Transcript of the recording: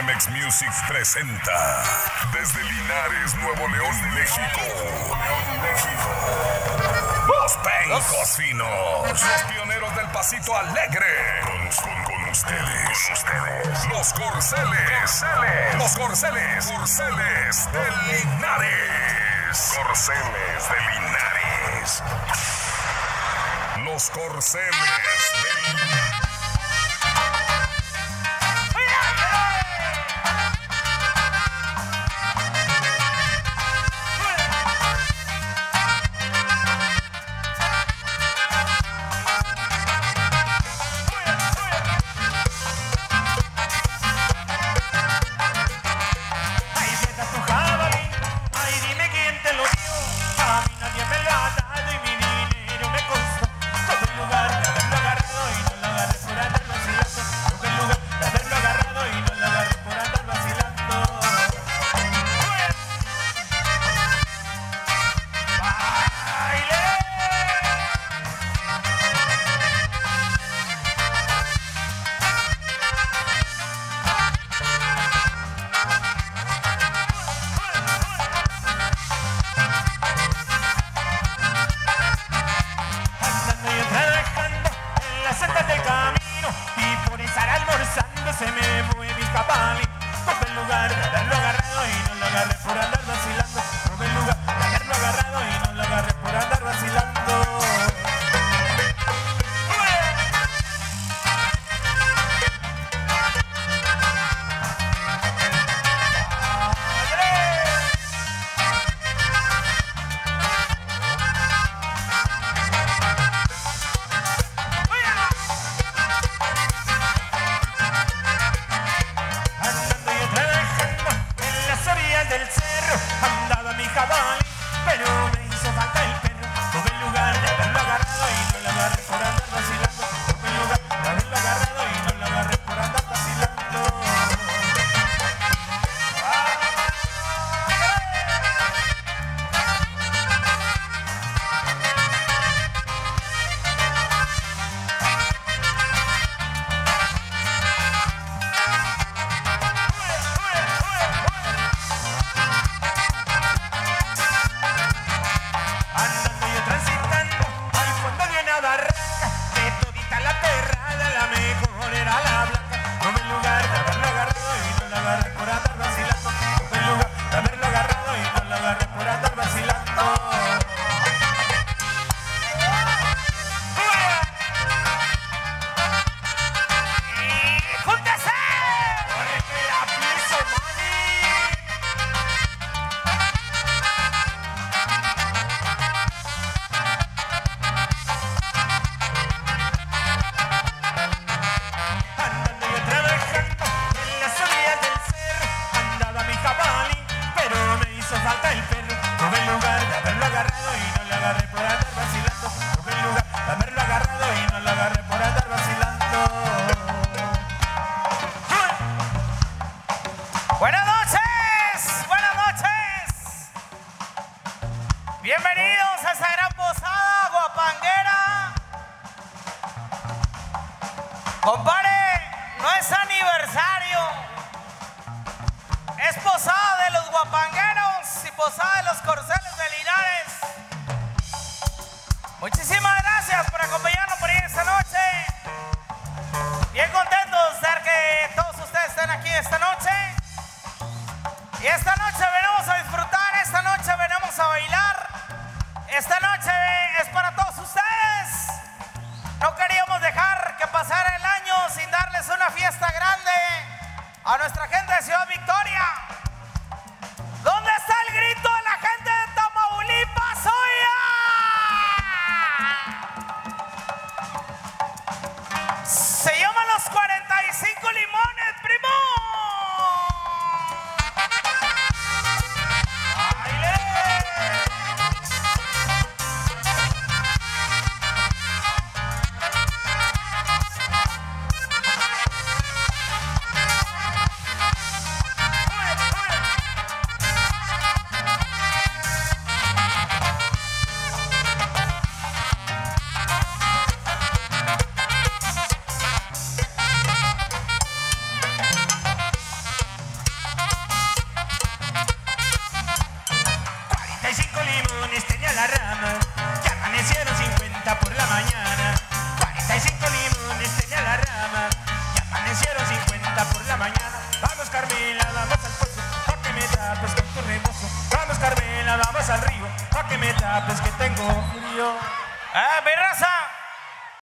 Femex Music presenta desde Linares, Nuevo León, México. México. Los pencos finos, los pioneros del pasito alegre. Con, con, ustedes, con ustedes, los corceles, corceles, los corceles, corceles de Linares, corceles de Linares, los corceles de Linares. Papali, por el lugar del cielo. Bienvenidos a esa gran posada guapanguera. Compare, no es aniversario. Es posada de los guapangueros y posada de los corceles de Linares. Muchísimas gracias por acompañarnos por ir esta noche. Bien contentos de ver que todos ustedes estén aquí esta noche. Y esta noche verán Esta noche es para todos ustedes. No queríamos dejar que pasara el año sin darles una fiesta grande a nuestra gente de Ciudad Victoria. Limones tenía la rama, que amanecieron 50 por la mañana. 45 limones tenía la rama, que amanecieron 50 por la mañana. Vamos Carmela, vamos al pozo, pa' que me tapes con tu rebozo. Vamos Carmela, vamos al río, pa' que me tapes que tengo frío. ¡Ah, raza!